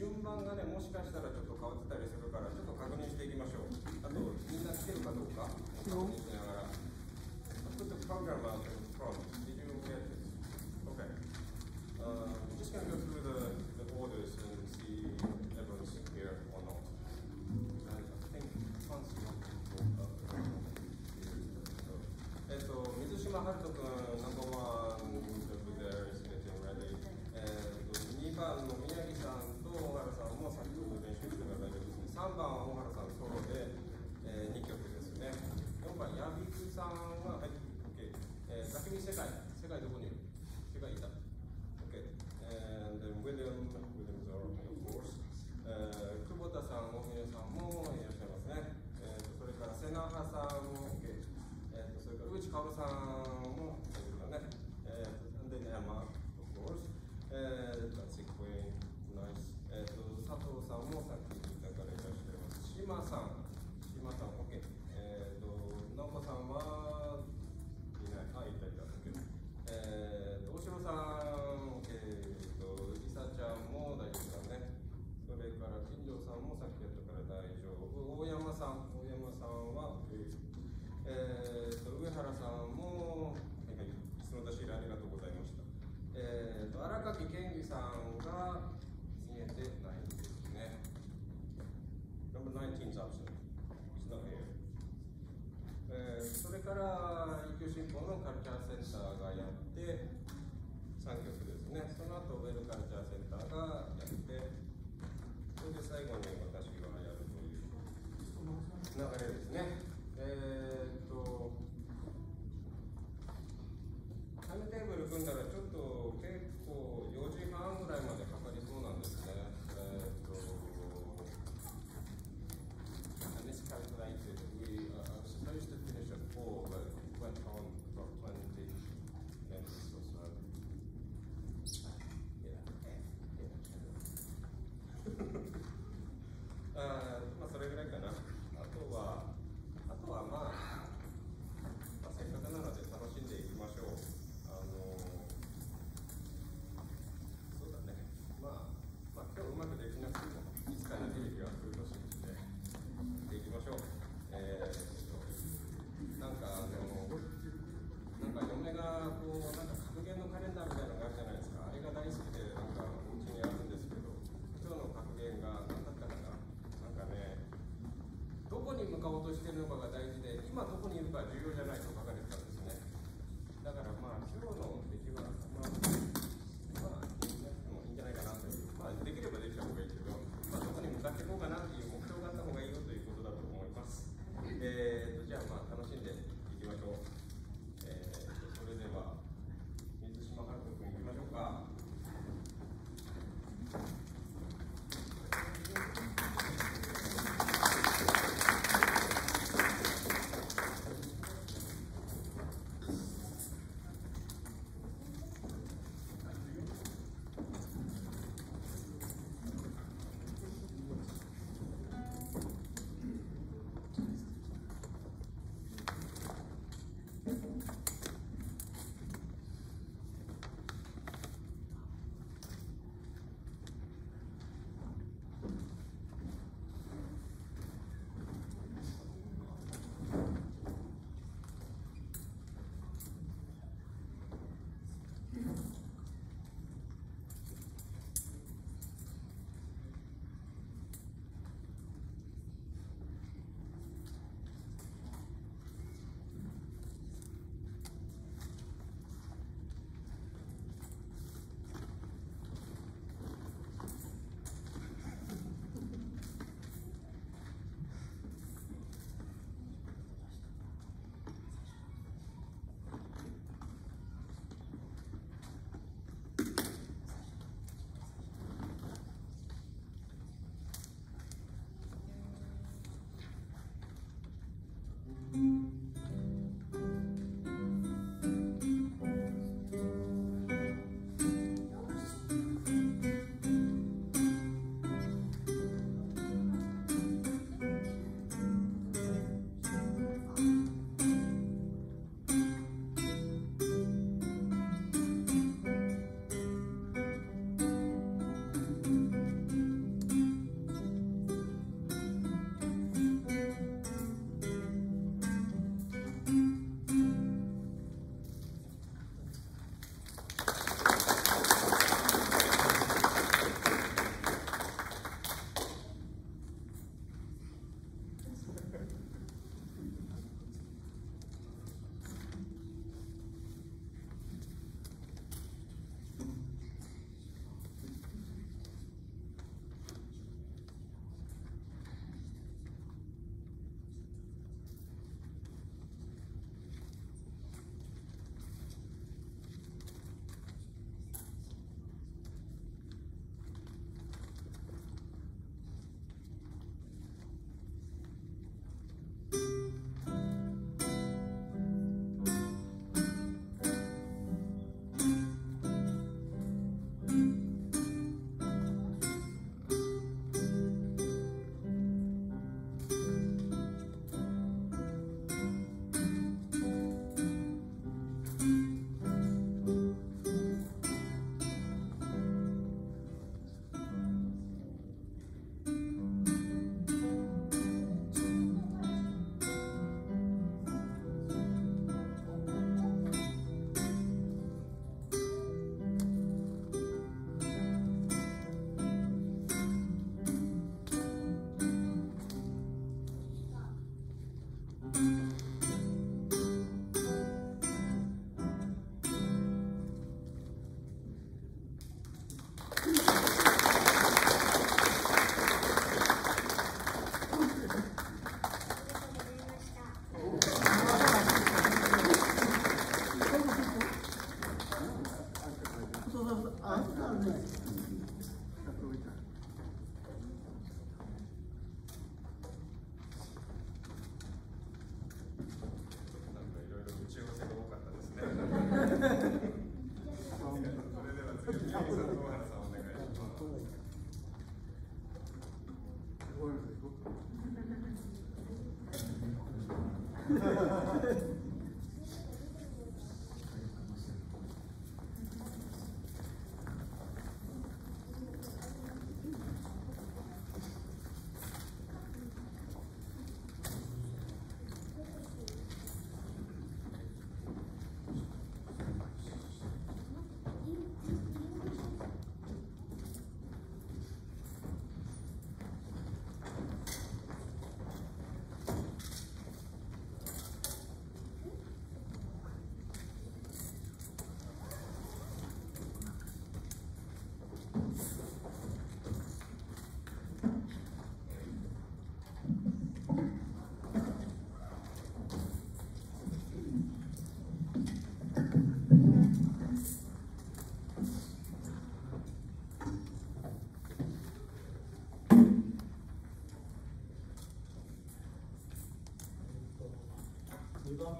順番がねもしかしたらちょっと変わってたりするからちょっと確認していきましょうあとみんな来てるかどうか確認しながら Put the program out in front. Did you get it? Okay. Uh, just gonna go through がやって3曲ですね。その後ウェルカルチャーセンターがやってそれで最後に私がやるという流れですね。えー、っとタイムテーブル組んだらちょっと結構4時半ぐらいまで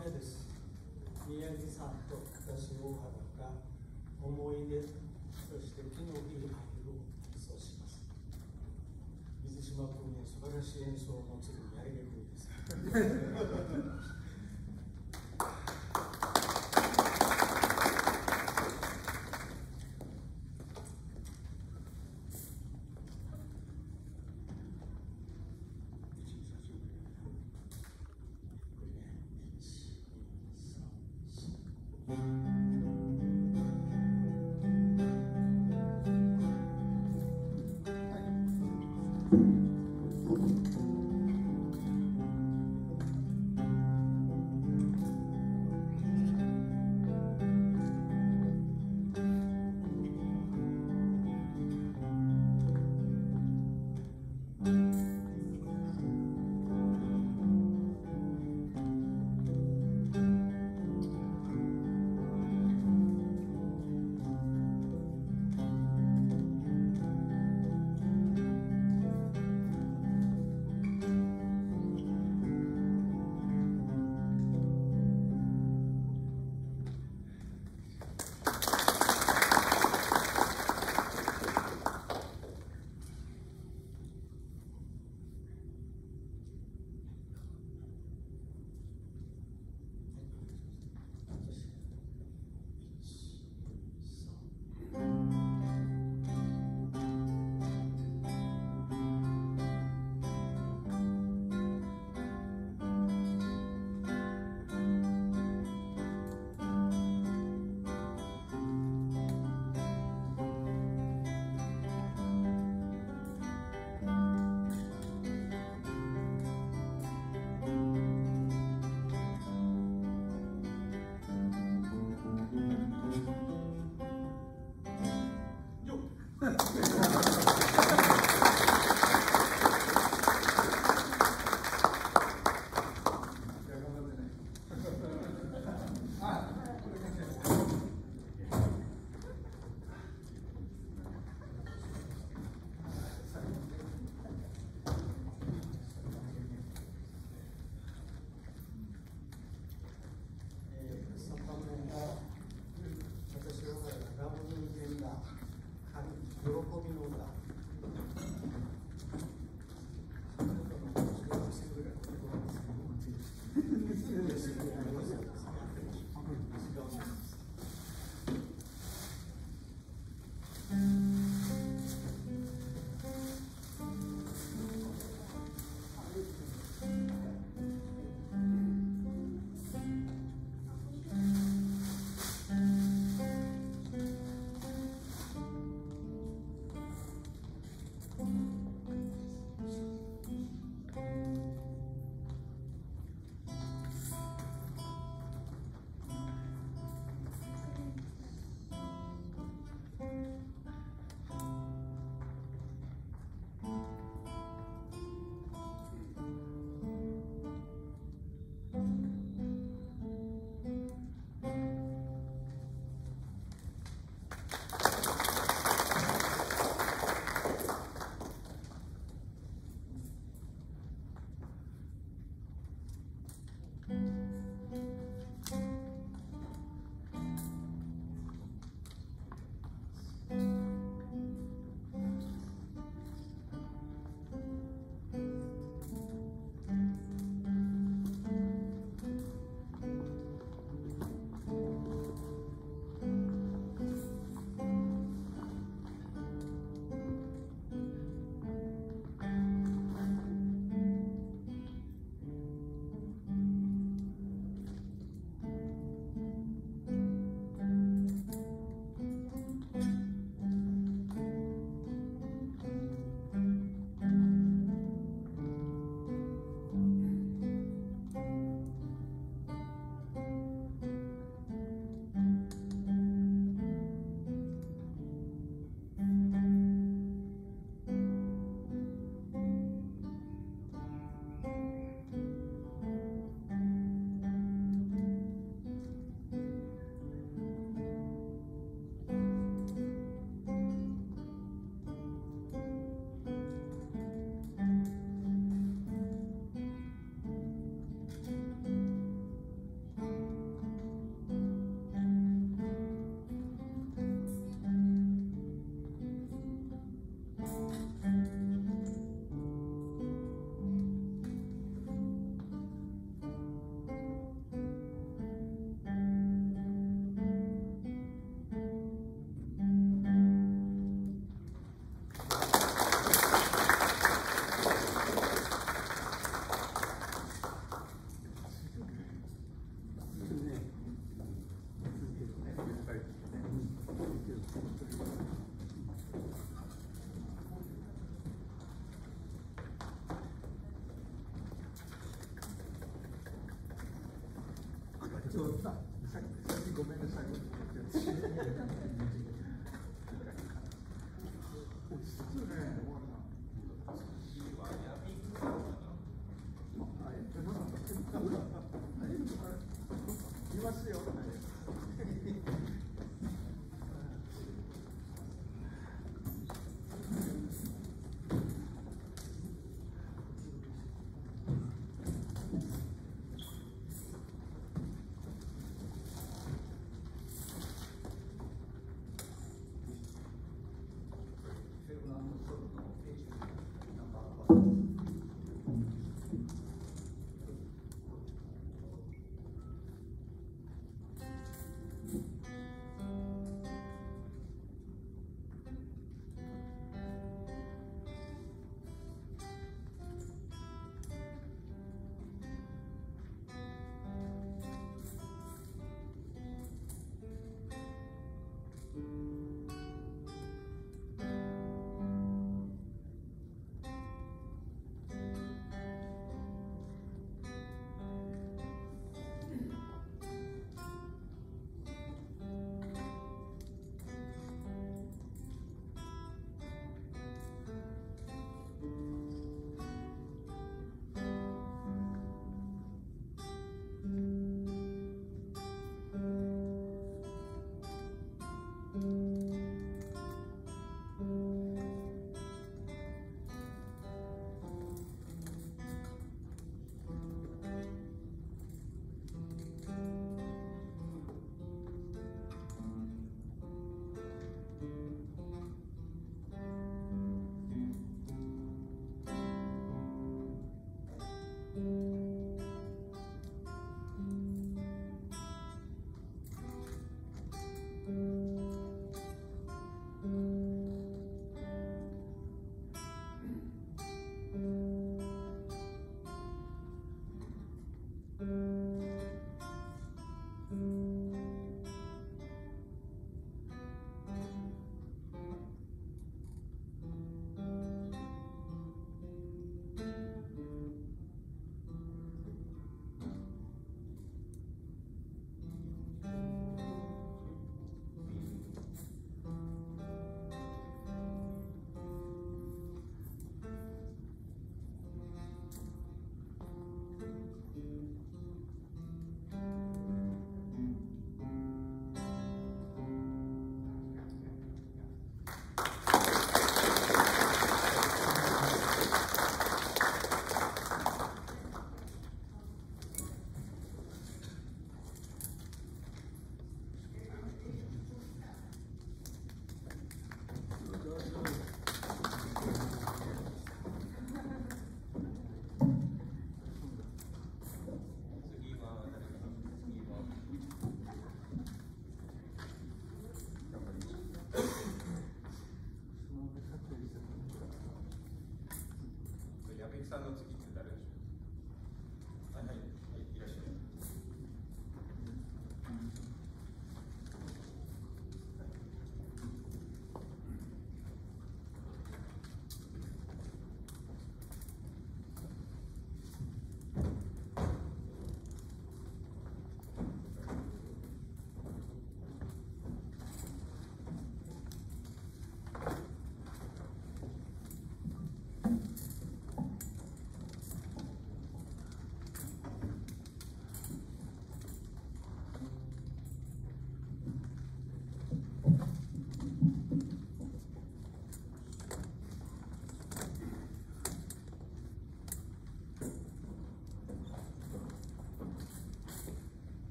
目です。宮城さんと私大原が思い出そして木のいい愛を演奏します。水島君に素晴らしい演奏を持つにやりにくいです。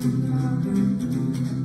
Thank you.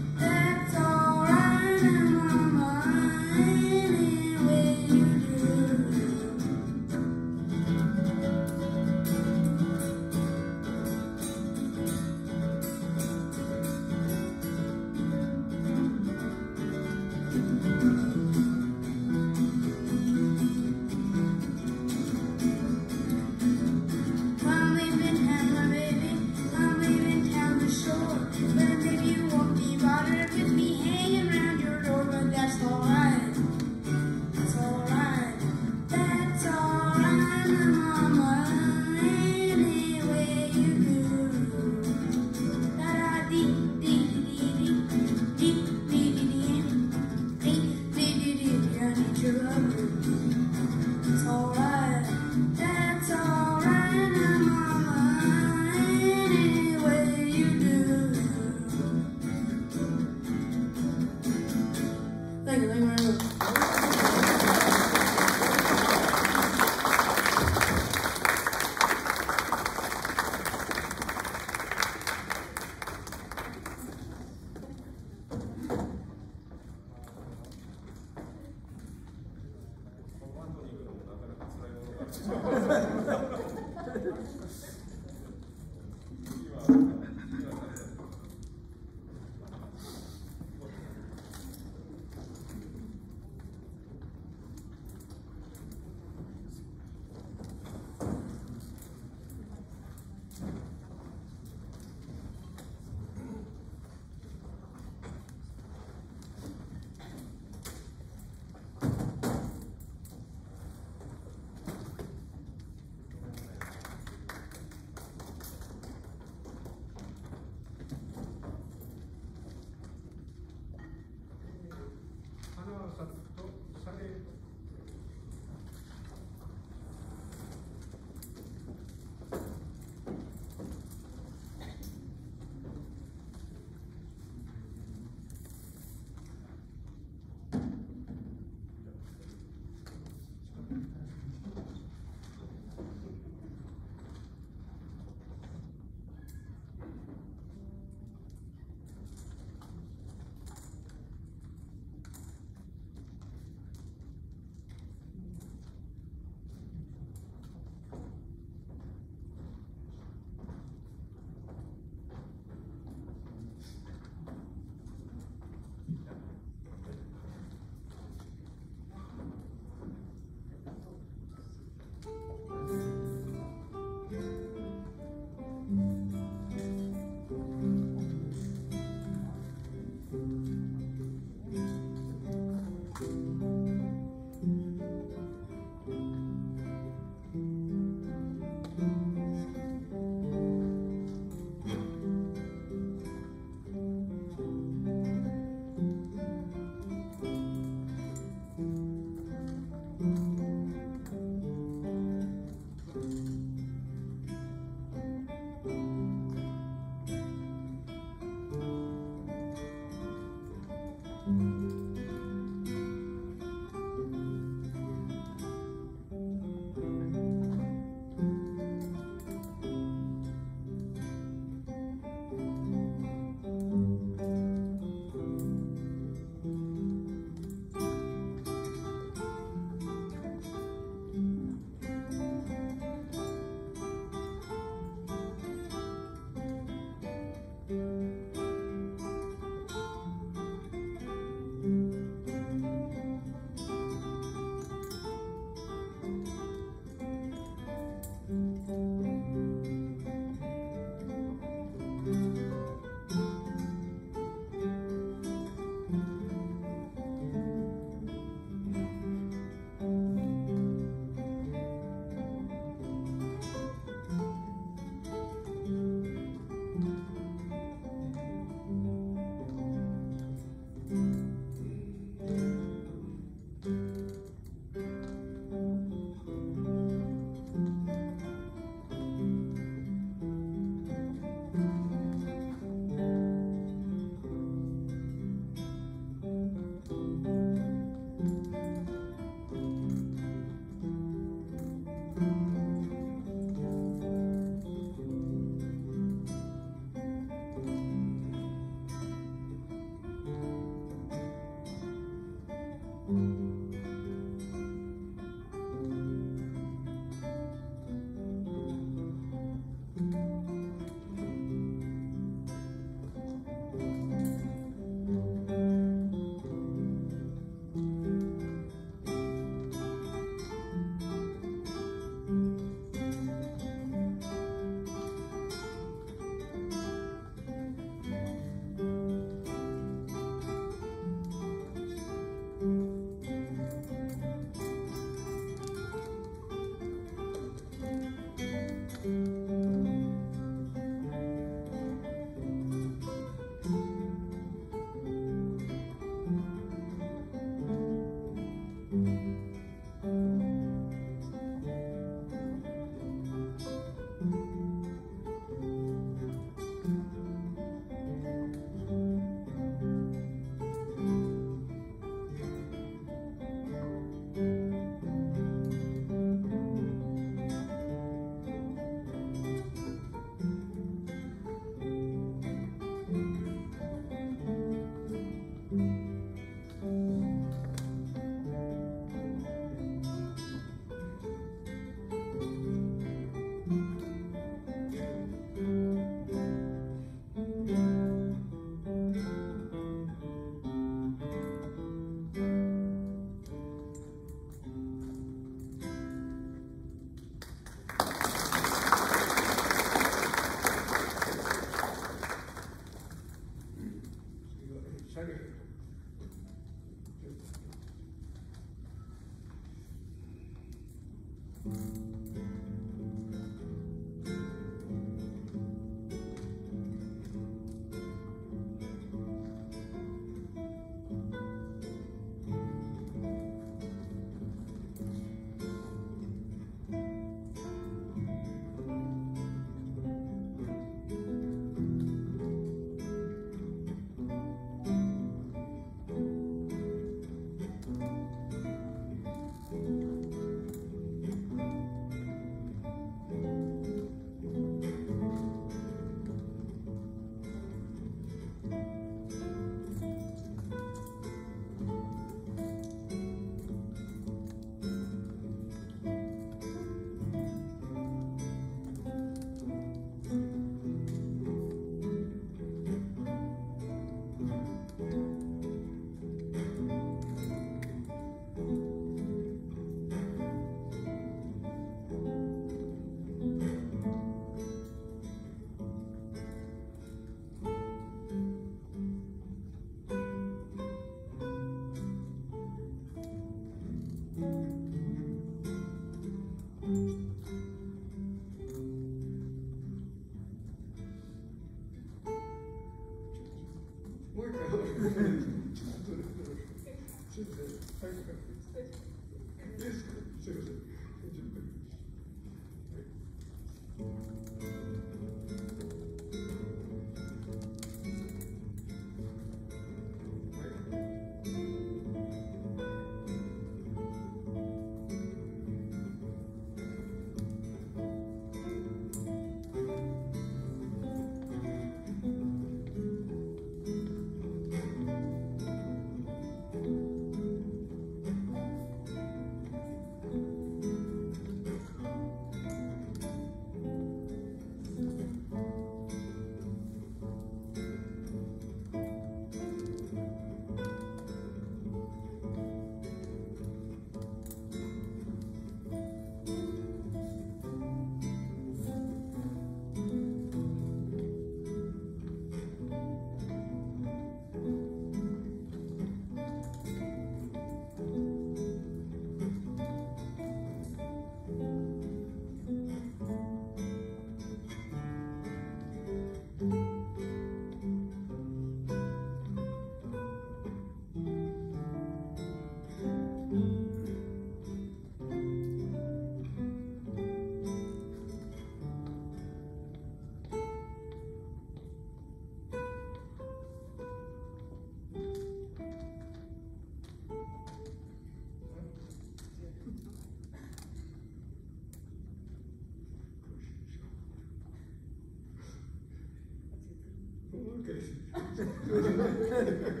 向けです。す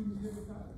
信じるか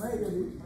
Right,